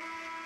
Bye.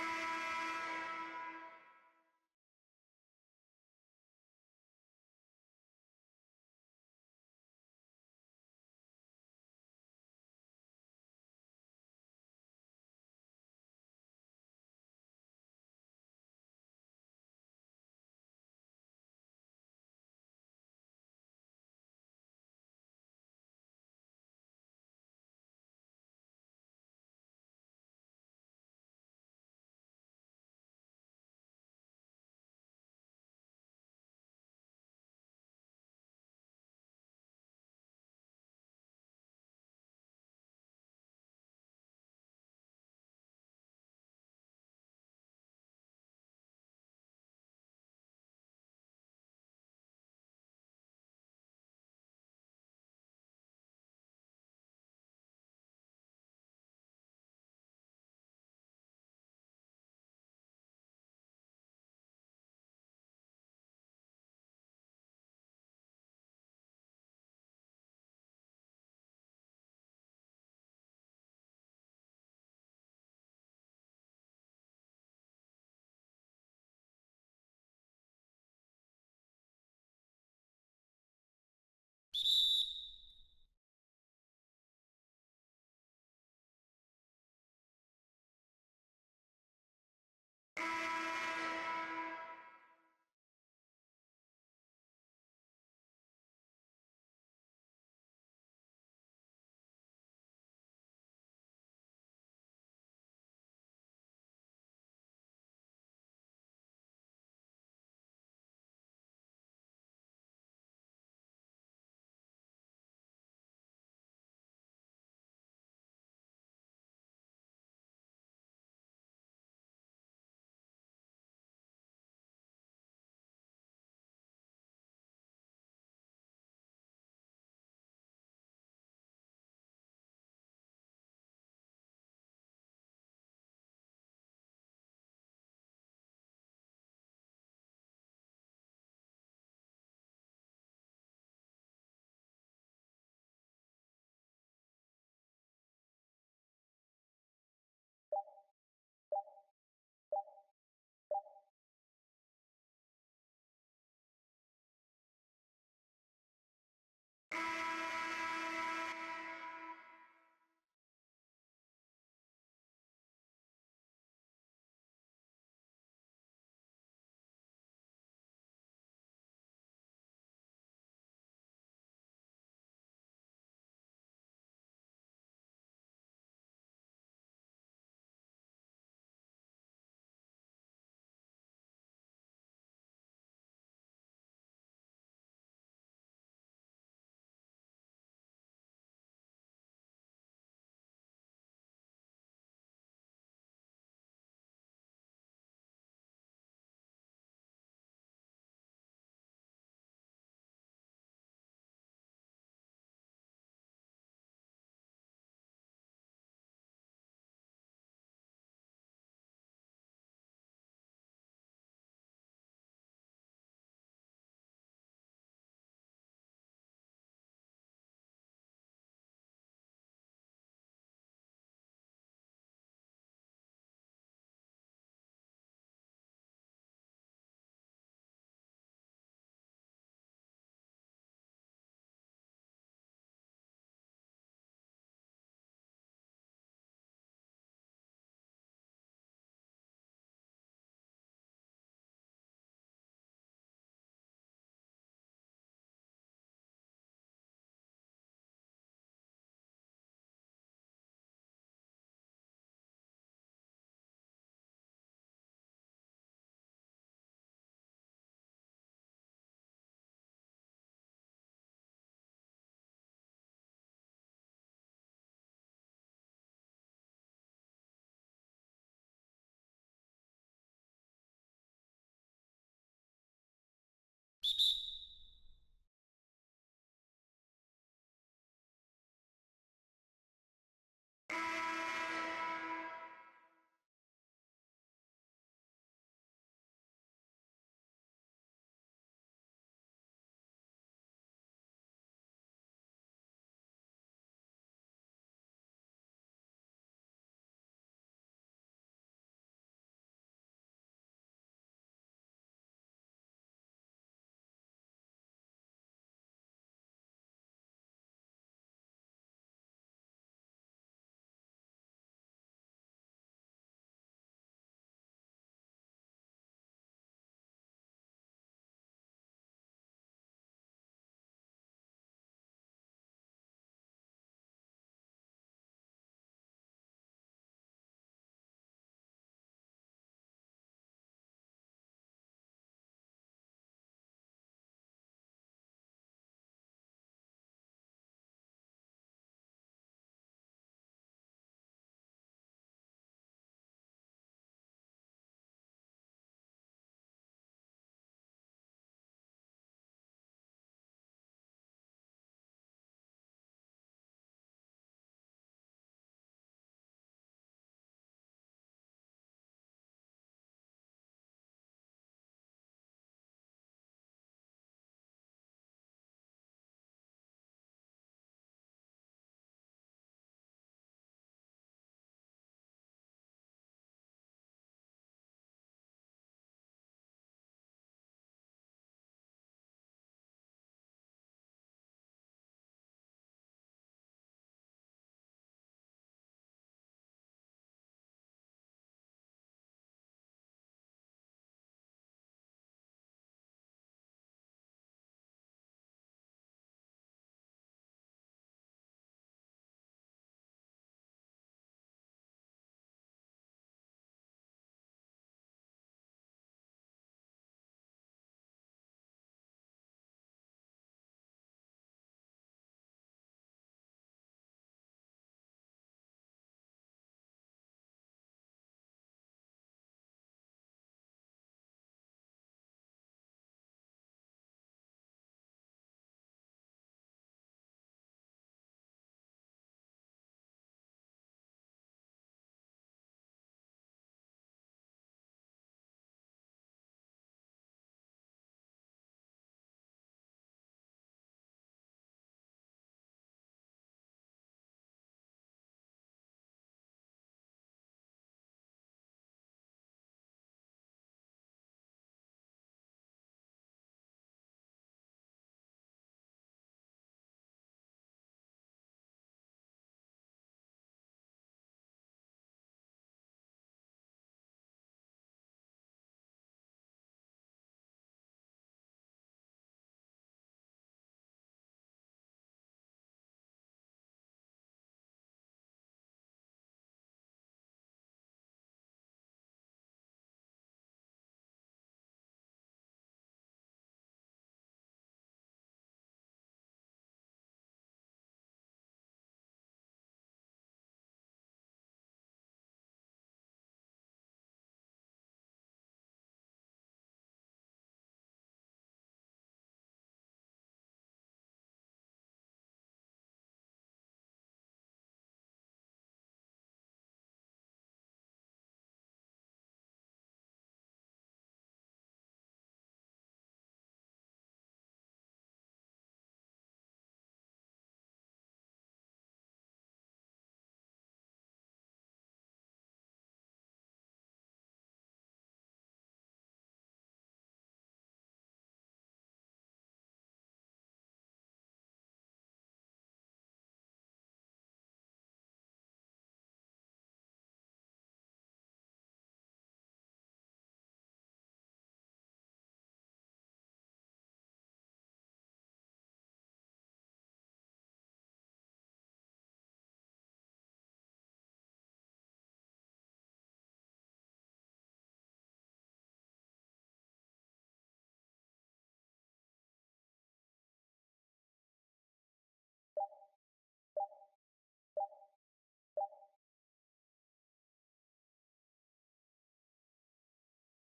you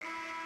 you